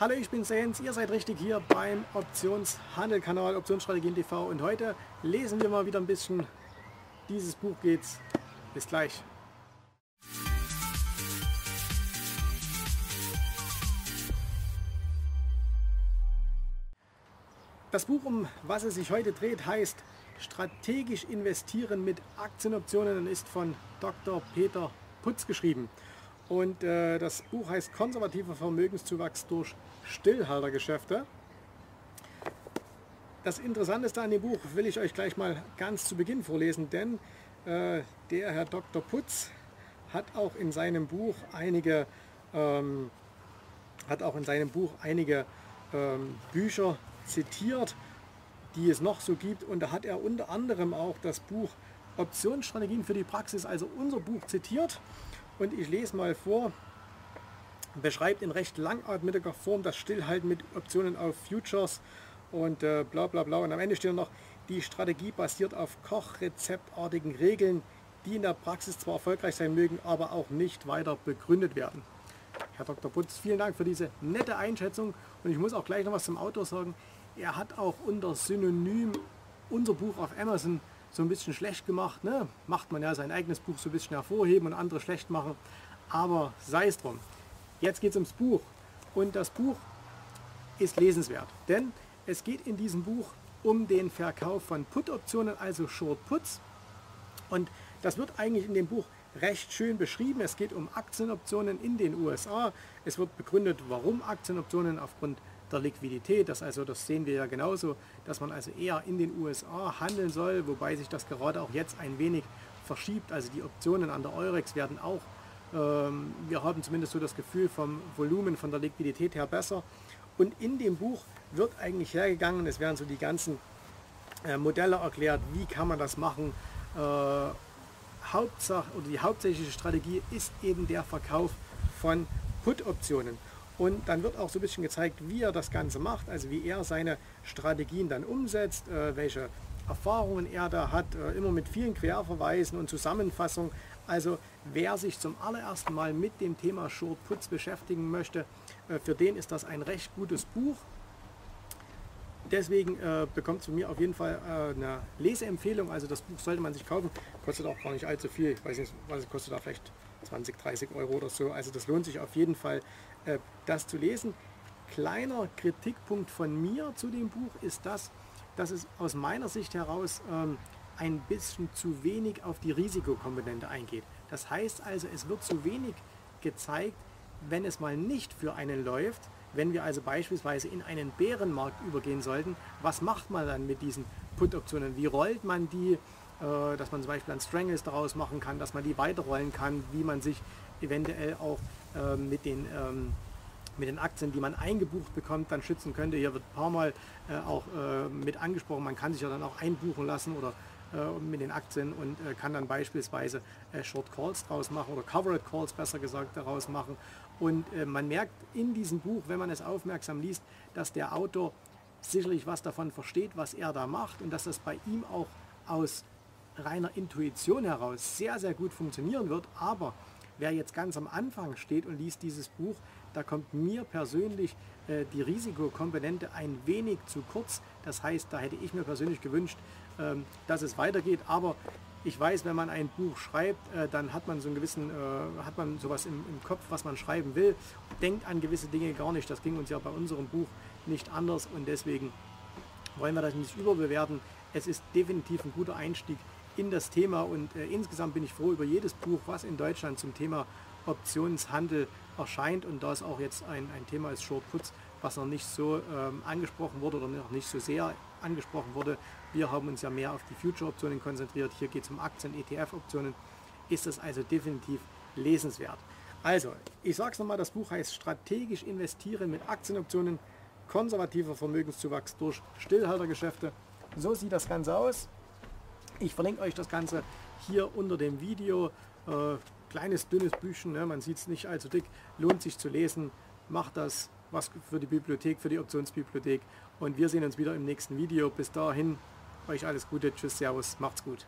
Hallo, ich bin Sens, ihr seid richtig hier beim Optionshandelkanal Optionsstrategien TV und heute lesen wir mal wieder ein bisschen. Dieses Buch geht's. Bis gleich. Das Buch, um was es sich heute dreht, heißt Strategisch investieren mit Aktienoptionen und ist von Dr. Peter Putz geschrieben. Und äh, das Buch heißt Konservativer Vermögenszuwachs durch Stillhaltergeschäfte. Das Interessanteste an dem Buch will ich euch gleich mal ganz zu Beginn vorlesen, denn äh, der Herr Dr. Putz hat auch in seinem Buch einige, ähm, hat auch in seinem Buch einige ähm, Bücher zitiert, die es noch so gibt. Und da hat er unter anderem auch das Buch Optionsstrategien für die Praxis, also unser Buch zitiert. Und ich lese mal vor, beschreibt in recht langatmiger Form das Stillhalten mit Optionen auf Futures und äh, bla bla bla. Und am Ende steht noch, die Strategie basiert auf kochrezeptartigen Regeln, die in der Praxis zwar erfolgreich sein mögen, aber auch nicht weiter begründet werden. Herr Dr. Putz, vielen Dank für diese nette Einschätzung und ich muss auch gleich noch was zum Autor sagen. Er hat auch unter Synonym unser Buch auf Amazon so ein bisschen schlecht gemacht. Ne? Macht man ja sein eigenes Buch so ein bisschen hervorheben und andere schlecht machen. Aber sei es drum. Jetzt geht es ums Buch. Und das Buch ist lesenswert. Denn es geht in diesem Buch um den Verkauf von Put-Optionen, also Short Puts. Und das wird eigentlich in dem Buch recht schön beschrieben. Es geht um Aktienoptionen in den USA. Es wird begründet, warum Aktienoptionen aufgrund der Liquidität. Das, also, das sehen wir ja genauso, dass man also eher in den USA handeln soll, wobei sich das gerade auch jetzt ein wenig verschiebt. Also die Optionen an der Eurex werden auch, ähm, wir haben zumindest so das Gefühl vom Volumen, von der Liquidität her besser. Und in dem Buch wird eigentlich hergegangen, es werden so die ganzen äh, Modelle erklärt, wie kann man das machen. Äh, Hauptsache oder die hauptsächliche Strategie ist eben der Verkauf von Put-Optionen. Und dann wird auch so ein bisschen gezeigt, wie er das Ganze macht, also wie er seine Strategien dann umsetzt, äh, welche Erfahrungen er da hat, äh, immer mit vielen Querverweisen und Zusammenfassungen. Also wer sich zum allerersten Mal mit dem Thema Short Puts beschäftigen möchte, äh, für den ist das ein recht gutes Buch. Deswegen äh, bekommt von mir auf jeden Fall äh, eine Leseempfehlung. Also das Buch sollte man sich kaufen. Kostet auch gar nicht allzu viel. Ich weiß nicht, was es kostet da vielleicht 20, 30 Euro oder so. Also das lohnt sich auf jeden Fall, äh, das zu lesen. Kleiner Kritikpunkt von mir zu dem Buch ist das, dass es aus meiner Sicht heraus ähm, ein bisschen zu wenig auf die Risikokomponente eingeht. Das heißt also, es wird zu wenig gezeigt, wenn es mal nicht für einen läuft, wenn wir also beispielsweise in einen Bärenmarkt übergehen sollten, was macht man dann mit diesen Put-Optionen? Wie rollt man die? Äh, dass man zum Beispiel ein Strangles daraus machen kann, dass man die weiterrollen kann, wie man sich eventuell auch ähm, mit den ähm, mit den Aktien, die man eingebucht bekommt, dann schützen könnte. Hier wird ein paar Mal äh, auch äh, mit angesprochen, man kann sich ja dann auch einbuchen lassen oder mit den Aktien und kann dann beispielsweise Short Calls daraus machen oder Covered Calls besser gesagt daraus machen. Und man merkt in diesem Buch, wenn man es aufmerksam liest, dass der Autor sicherlich was davon versteht, was er da macht und dass das bei ihm auch aus reiner Intuition heraus sehr, sehr gut funktionieren wird. Aber wer jetzt ganz am Anfang steht und liest dieses Buch, da kommt mir persönlich äh, die Risikokomponente ein wenig zu kurz. Das heißt, da hätte ich mir persönlich gewünscht, ähm, dass es weitergeht. Aber ich weiß, wenn man ein Buch schreibt, äh, dann hat man so einen gewissen, äh, hat man sowas im, im, Kopf, was man schreiben will, denkt an gewisse Dinge gar nicht. Das ging uns ja bei unserem Buch nicht anders und deswegen wollen wir das nicht überbewerten. Es ist definitiv ein guter Einstieg in das Thema und äh, insgesamt bin ich froh über jedes Buch, was in Deutschland zum Thema Optionshandel erscheint und da es auch jetzt ein, ein Thema ist Short Puts, was noch nicht so ähm, angesprochen wurde oder noch nicht so sehr angesprochen wurde. Wir haben uns ja mehr auf die Future-Optionen konzentriert. Hier geht es um Aktien-ETF-Optionen. Ist das also definitiv lesenswert. Also, ich sage es nochmal, das Buch heißt Strategisch investieren mit Aktienoptionen, konservativer Vermögenszuwachs durch Stillhaltergeschäfte. So sieht das Ganze aus. Ich verlinke euch das Ganze hier unter dem Video. Äh, kleines, dünnes Büchchen, ne? man sieht es nicht allzu dick, lohnt sich zu lesen. Macht das was für die Bibliothek, für die Optionsbibliothek. Und wir sehen uns wieder im nächsten Video. Bis dahin, euch alles Gute, tschüss, servus, macht's gut.